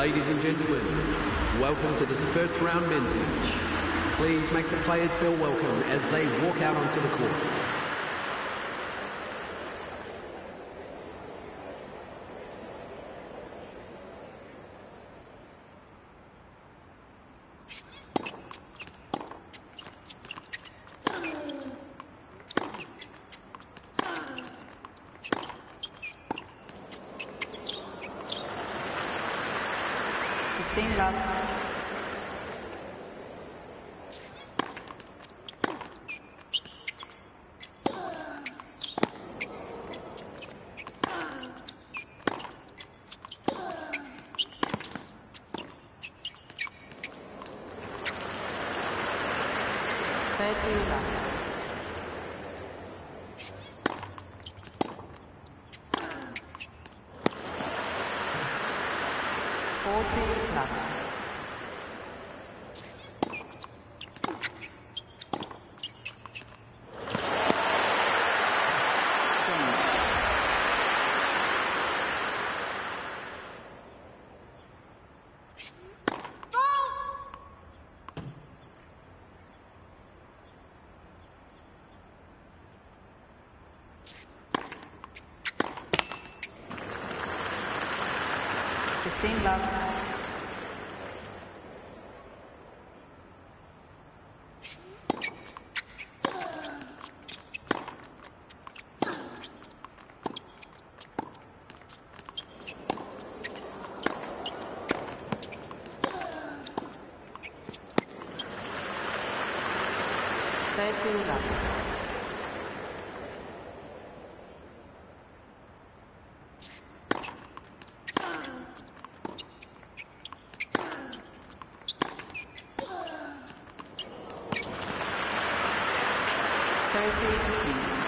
Ladies and gentlemen, welcome to this first round men's match. Please make the players feel welcome as they walk out onto the court. Fifteen love. Thirty love. Forty love. Game. Fifteen love. Thirty love. Thirty fifteen. Forty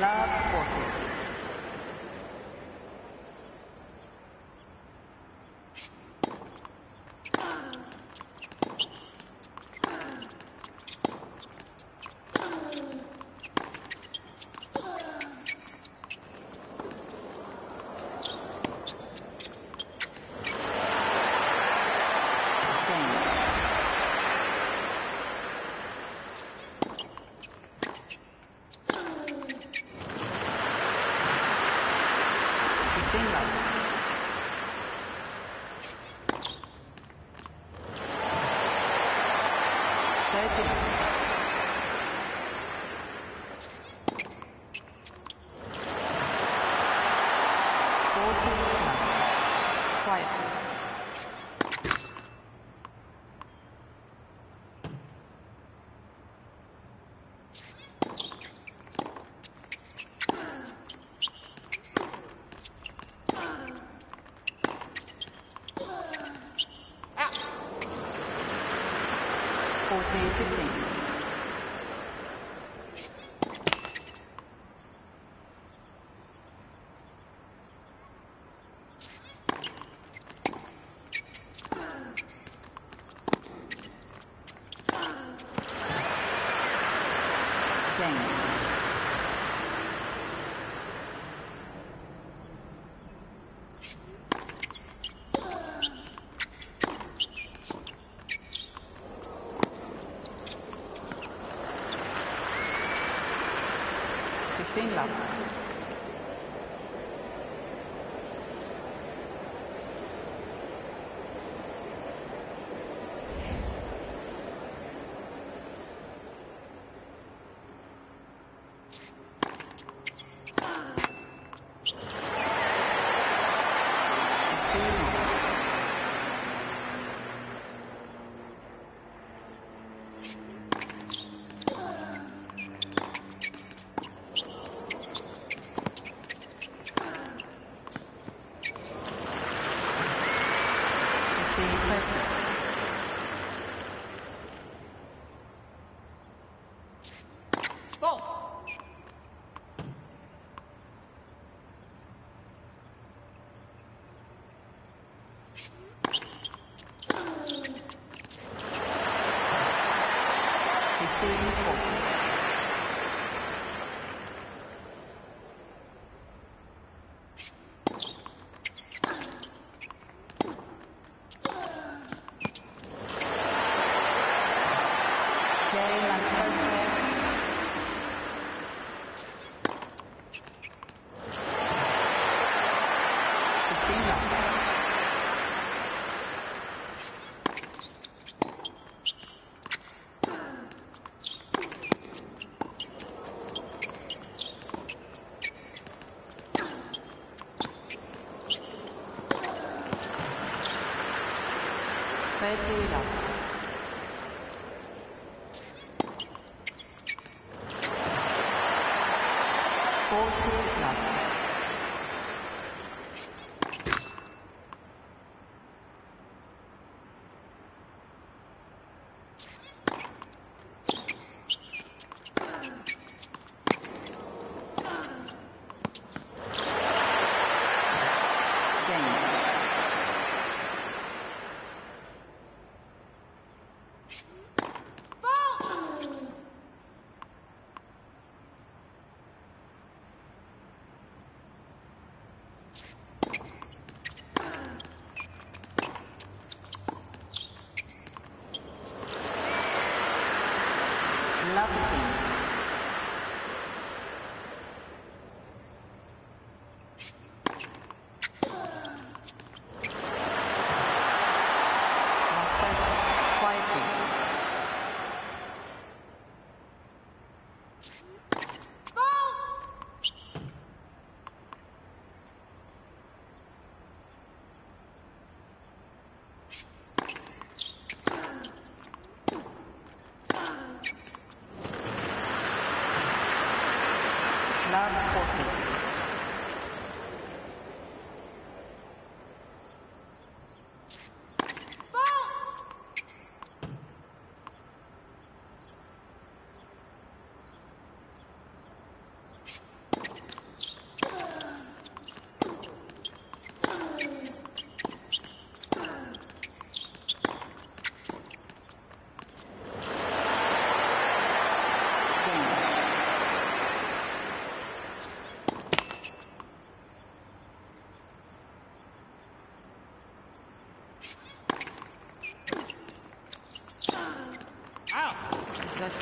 Love 40. Game. Fifteen love. Thirty love. Forty love. Quiet, please. Forty, fifteen. Game. Fifteen love. Fifteen more. Fifteen, thirty. Fifteen, forty. Jay and Perfect. Fifteen love. Thirty love. Forty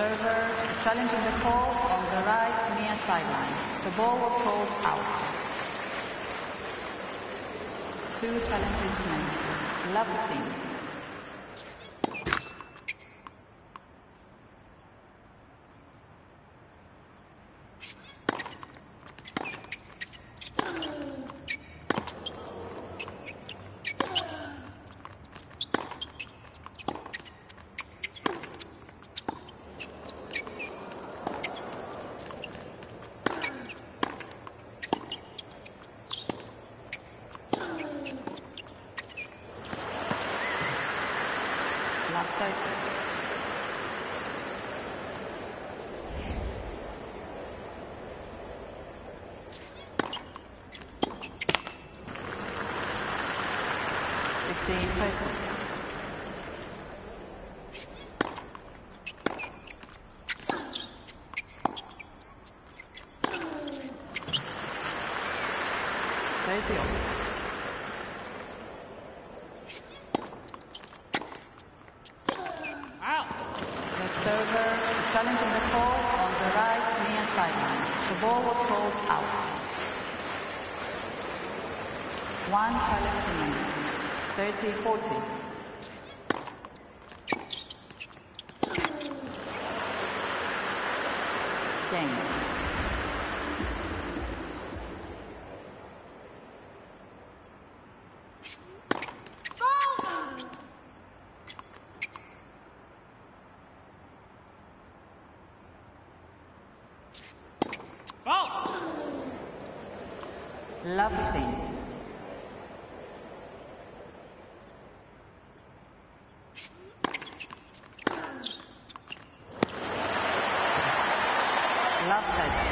server is challenging the call on the right near sideline. The ball was called out. Two challenges remaining. Love 15. Love 30. Fifteen thirty. Thirty over. The server is challenging the call on the right near sideline. The ball was called out. One challenge remaining. 30 40. Game. Love 15. Love 30.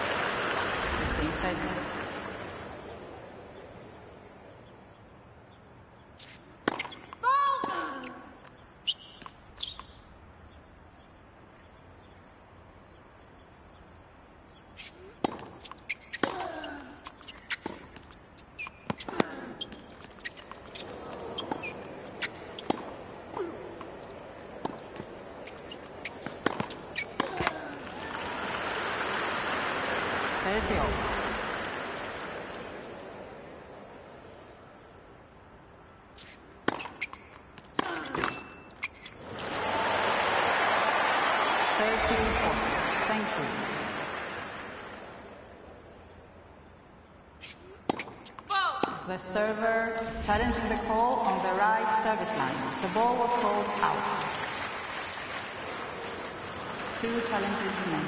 Fifteen thirty. Thirty over. Thirty forty. Thank you. The server is challenging the call on the right service line. The ball was called out. Two challenges remaining.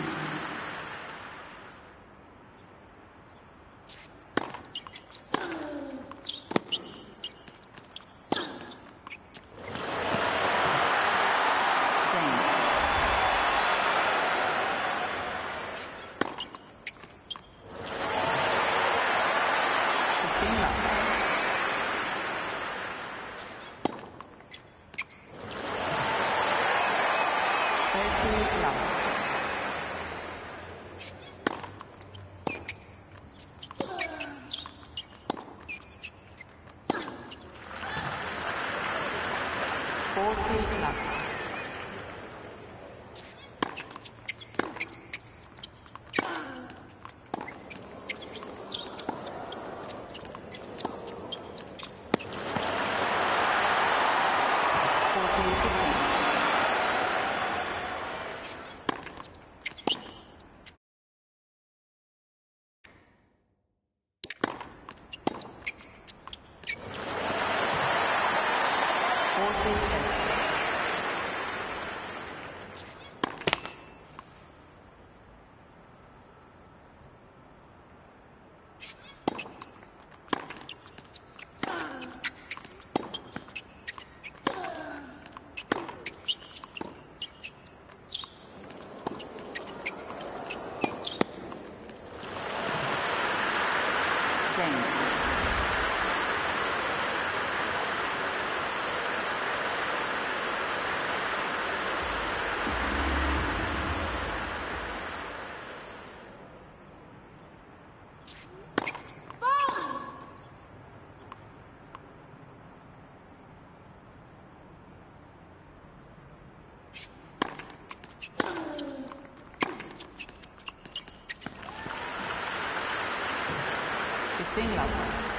Game. Fifteen love. Thirty love. Forty love. Forty fifteen. 15 love.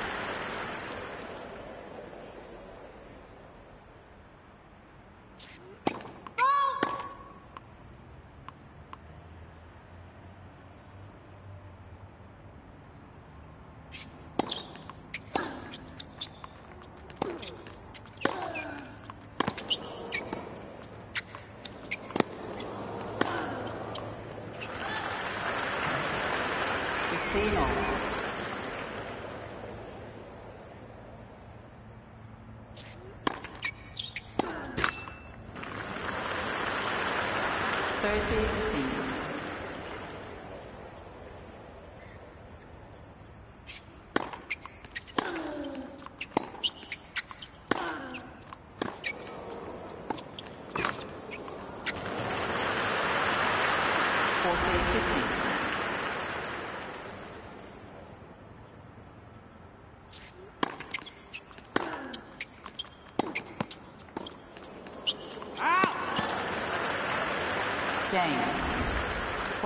All. Thirty fifteen.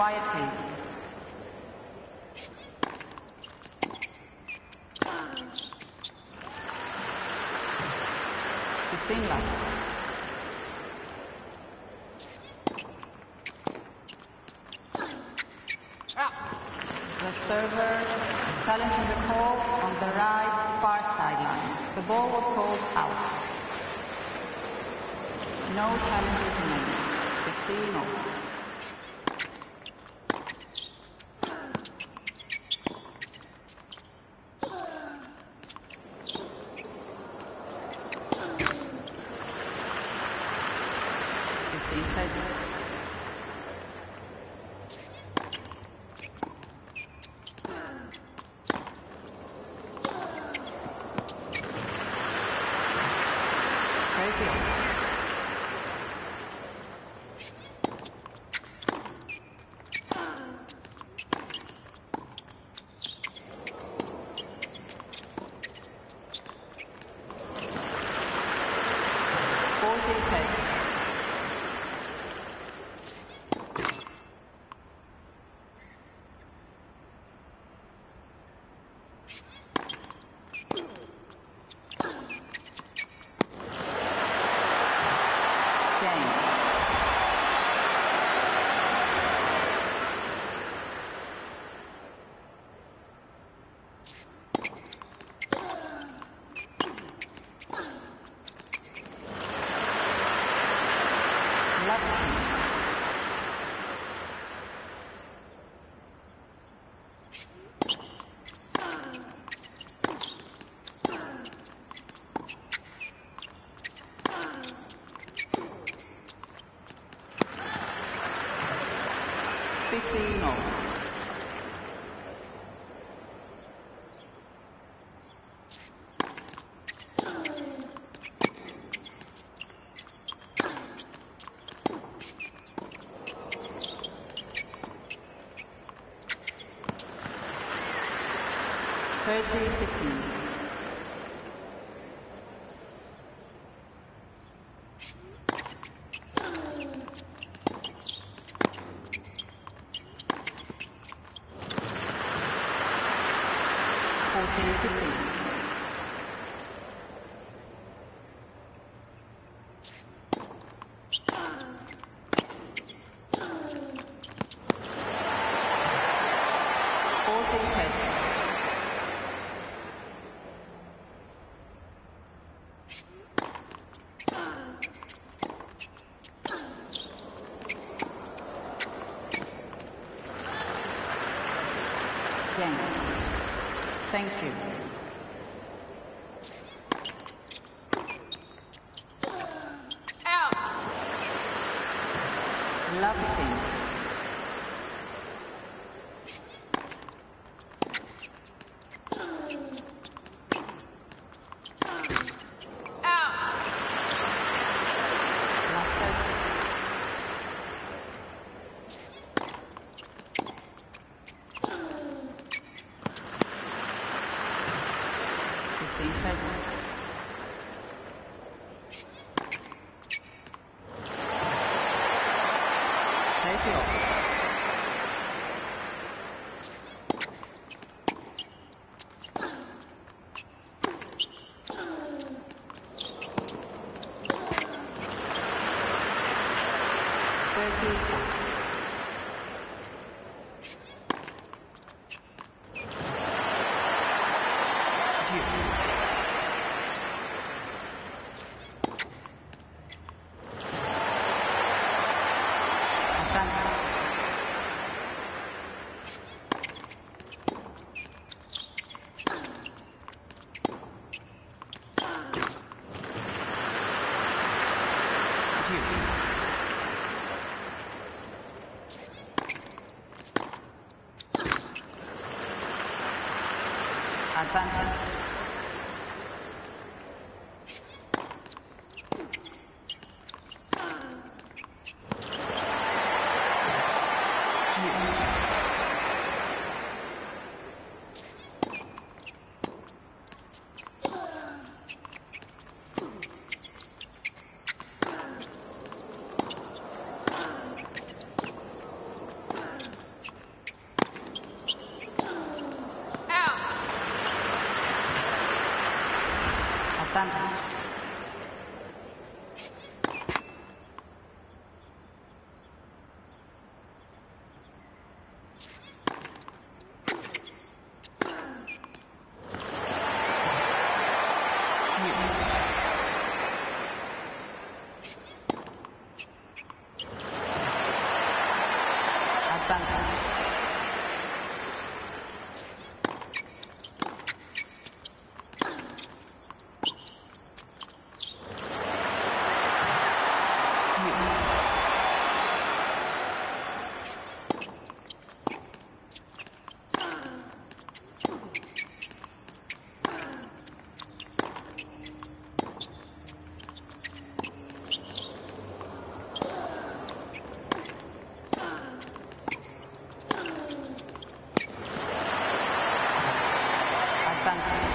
Quiet, please. Fifteen left. Ah. The server is challenging the call on the right far sideline. The ball was called out. No challenges remaining. 15 all. Fifteen thirty. Thirty all. Forty thirty. Jane. Lovely. Fifteen all. Thirty fifteen. Fourteen fifteen. Fourteen thirty. Jane. Thank you. Out. Lovely team. Out. Last 30. Fifteen thirty. Thirty all. 30. Deuce. Advantage. Deuce. Advantage. Deuce. Out. Advantage. Deuce. Advantage. Deuce. Advantage.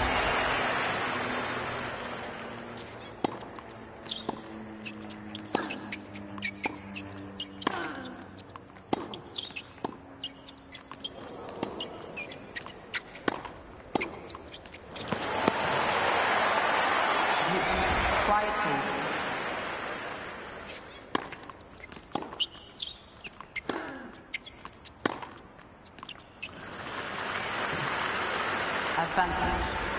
Use. Quiet, please. Advantage.